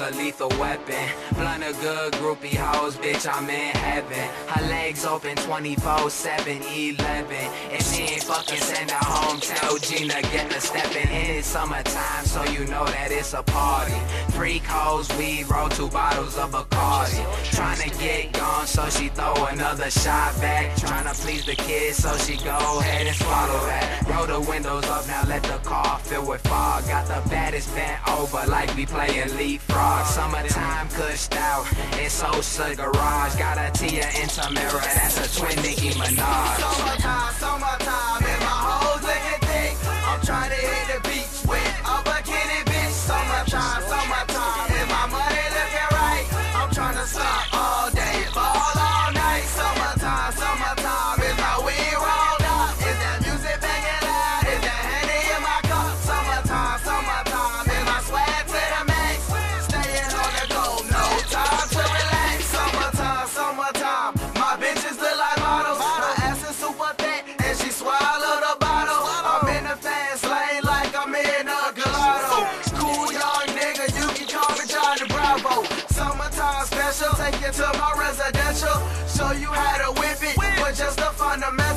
a lethal weapon. Blunt a good groupie hoes, bitch, I'm in heaven. Her legs open 24 7, 11. If she ain't fucking send her home, tell Gina get the stepping in. It's summertime, so you know that it's a party. Three coals, we roll two bottles of Bacardi. Tryna get gone, so she throw another shot back. Tryna please the kids, so she go ahead and swallow that. Roll the windows up, now let the car fill with fog. Got the baddest bent over like we playing leapfrog. Summertime cushed out, it's Sosa Garage. Got a Tia in Tamera, that's a twin Nicki Minaj. to my residential. Show you how to whip it, but just the fundamental.